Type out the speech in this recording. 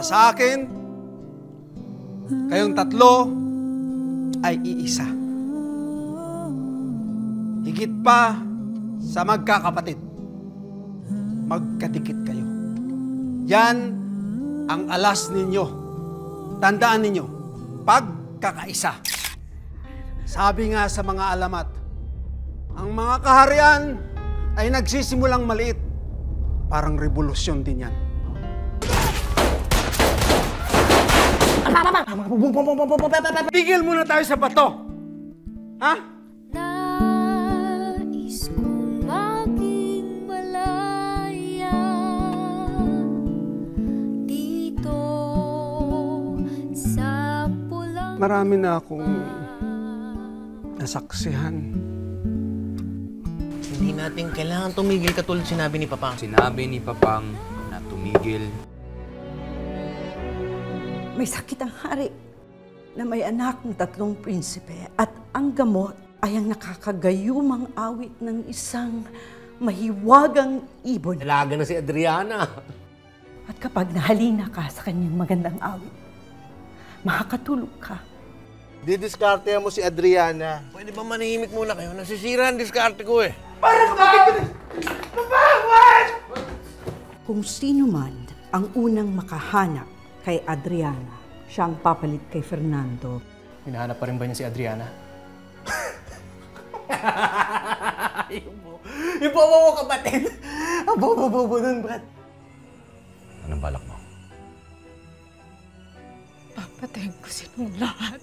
Para sa akin, kayong tatlo ay iisa. Higit pa sa magkakapatid. Magkadikit kayo. Yan ang alas ninyo. Tandaan ninyo, pagkakaisa. Sabi nga sa mga alamat, ang mga kaharian ay nagsisimulang maliit. Parang revolusyon din yan. Tigil muna tayo sa bato. Ha? Nais kong maging malaya Dito sa pulang Marami na akong nasaksihan. Hindi natin kailangan tumigil katulad sinabi ni Papa. Sinabi ni Papang na tumigil. May sakit ang hari na may anak ng tatlong prinsipe at ang gamot ay ang nakakagayumang awit ng isang mahiwagang ibon. Dalaga na si Adriana. At kapag nahalina ka sa kanyang magandang awit, makakatulog ka. Didiskarte mo si Adriana. Pwede ba manahimik muna kayo? Nasisira ang diskarte ko eh. Kung sino man ang unang makahanap kay Adriana, siya ang papalit kay Fernando. Hinahanap pa rin ba niya si Adriana? Yung bobo mo kapatid. Ang bobo-bobo nun, Brad. Anong balak mo? Papatayin ko silang lahat.